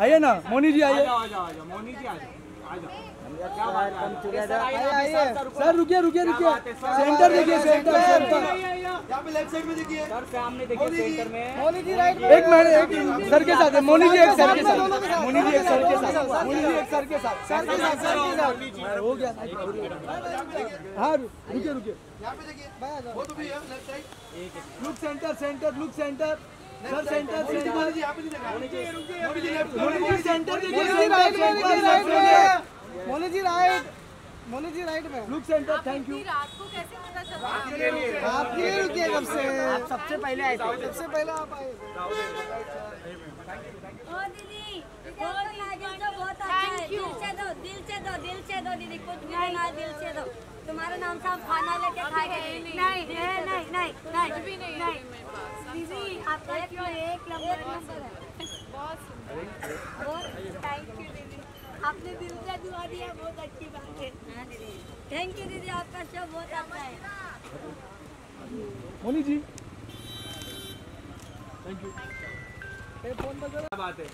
आइए ना मोनी जी आइए। आ जाओ आ जाओ मोनी जी आ जाओ आ जाओ क्या बात है? Come together. सर रुकिए रुकिए रुकिए। सेंटर देखिए सेंटर सेंटर पे लेफ़्ट साइड में देखिए। सर सामने देखिए सेंटर में। मोनी जी राइट एक मिनट एक सर के साथ है। मोनी जी एक सर के साथ। मोनी जी एक सर के साथ। मोनी जी एक सर के साथ। सर के साथ सर के साथ। हो गया हाँ रुकिए रुकिए। यहाँ पे देखिए वो तो भी है left side look centre centre look centre sir centre Modi ji यहाँ पे देखा। मोदी जी लेफ़्ट जी सेंटर देखिए मोनी जी राइट में देखिए राइट में मोनी जी राइट मोनी जी राइट में लुक सेंटर थैंक यू रात को कैसे पता चला आप ये रुकिए। कब से? आप सबसे पहले आए थे। सबसे पहले आप आए ओ दीदी बहुत दिल से बहुत दिल से दो दिल से दो दिल से दो दीदी कुछ भी लेना दिल से दो। तुम्हारे नाम से हम खाना लेके खाएँगे। नहीं नहीं नहीं नहीं नहीं भी नहीं। एक नंबर नंबर है बहुत थैंक यू दीदी आपने दिल से दुआ दिया बहुत अच्छी बात है हाँ थैंक यू दीदी आपका शो बहुत अच्छा है मोनी जी थैंक यू क्या बात है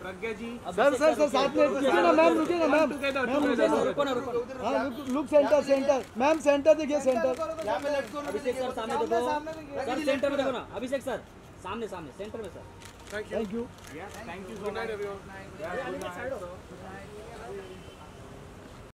Pragya ji sir sir sir साथ में रुकिए। ना मैम रुकिए ना मैम मैम रुकिए। ना रुको ना रुको हाँ look centre centre ma'am centre देखिए सेंटर अभिषेक सर सामने देखो। सर सेंटर में देखो ना। अभिषेक सर। सामने सामने सेंटर में sir thank you thank you so much